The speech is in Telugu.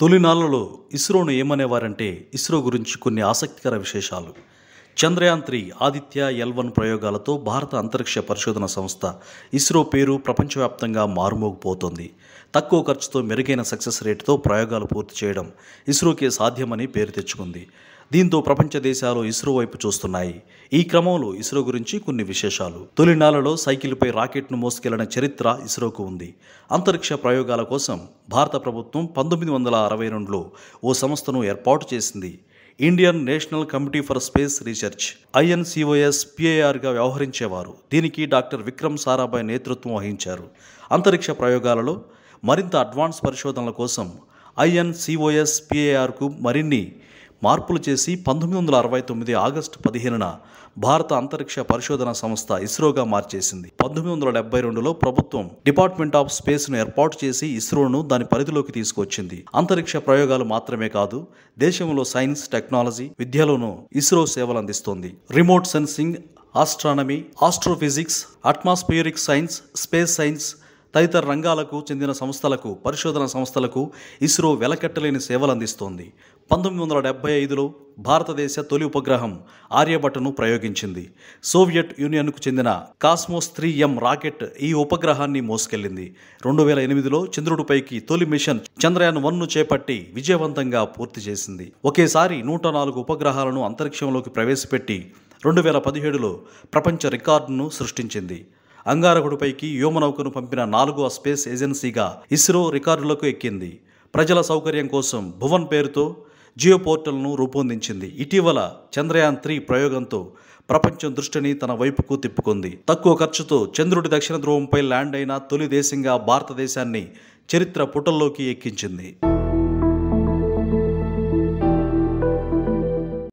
తొలినాళ్ళలో ఇస్రోను ఏమనేవారంటే ఇస్రో గురించి కొన్ని ఆసక్తికర విశేషాలు. Chandrayaan three Aditya L one ప్రయోగాలతో భారత అంతరిక్ష పరిశోధన సంస్థ ఇస్రో పేరు ప్రపంచవ్యాప్తంగా మారుమోగిపోతోంది. తక్కువ ఖర్చుతో మెరుగైన సక్సెస్ రేటుతో ప్రయోగాలు పూర్తి చేయడం ఇస్రోకే సాధ్యమని పేరు తెచ్చుకుంది. దీంతో ప్రపంచ దేశాలు ఇస్రో వైపు చూస్తున్నాయి. ఈ క్రమంలో ఇస్రో గురించి కొన్ని విశేషాలు. తొలినాళ్ళలో సైకిల్పై రాకెట్ను మోసుకెళ్ళిన చరిత్ర ఇస్రోకు ఉంది. అంతరిక్ష ప్రయోగాల కోసం భారత ప్రభుత్వం పంతొమ్మిది వందల అరవై రెండులో ఓ సంస్థను ఏర్పాటు చేసింది. Indian National Committee for Space Research ఐఎన్సిఓఎస్ పిఐఆర్గా వ్యవహరించేవారు. దీనికి డాక్టర్ విక్రమ్ సారాభాయ్ నేతృత్వం వహించారు. అంతరిక్ష ప్రయోగాలలో మరింత అడ్వాన్స్ పరిశోధనల కోసం ఐఎన్సిఓఎస్ పిఐఆర్కు మరిన్ని మార్పులు చేసి పంతొమ్మిది వందల అరవై తొమ్మిది ఆగస్టు పదిహేనున భారత అంతరిక్ష పరిశోధన సంస్థ ఇస్రోగా మార్చేసింది. పంతొమ్మిది వందల డెబ్బై రెండులో ప్రభుత్వం డిపార్ట్మెంట్ ఆఫ్ స్పేస్ను ఏర్పాటు చేసి ఇస్రోను దాని పరిధిలోకి తీసుకొచ్చింది. అంతరిక్ష ప్రయోగాలు మాత్రమే కాదు దేశంలో సైన్స్ టెక్నాలజీ విద్యలోనూ ఇస్రో సేవలు అందిస్తోంది remote sensing astronomy astrophysics atmospheric science space science తదితర రంగాలకు చెందిన సంస్థలకు పరిశోధన సంస్థలకు ఇస్రో వెలకట్టలేని సేవలు అందిస్తోంది పంతొమ్మిది వందల డెబ్బై ఐదులో భారతదేశ తొలి ఉపగ్రహం ఆర్యభట్టను ప్రయోగించింది. సోవియట్ యూనియన్కు చెందిన కాస్మోస్ త్రీ ఎం రాకెట్ ఈ ఉపగ్రహాన్ని మోసుకెళ్ళింది రెండు వేల ఎనిమిదిలో చంద్రుడిపైకి తొలి మిషన్ చంద్రయాన్ వన్ను చేపట్టి విజయవంతంగా పూర్తి చేసింది. ఒకేసారి నూట నాలుగు ఉపగ్రహాలను అంతరిక్షంలోకి ప్రవేశపెట్టి రెండు వేల పదిహేడులో ప్రపంచ రికార్డును సృష్టించింది. అంగారకుడిపైకి వ్యోమనౌకను పంపిన నాలుగవ స్పేస్ ఏజెన్సీగా ఇస్రో రికార్డులకు ఎక్కింది. ప్రజల సౌకర్యం కోసం భువన్ పేరుతో జియో పోర్టల్ను రూపొందించింది. ఇటీవల చంద్రయాన్ త్రీ ప్రయోగంతో ప్రపంచం దృష్టిని తన వైపుకు తిప్పుకుంది. తక్కువ ఖర్చుతో చంద్రుడి దక్షిణ ధ్రువంపై ల్యాండ్ అయిన తొలి దేశంగా భారతదేశాన్ని చరిత్ర పుటల్లోకి ఎక్కించింది.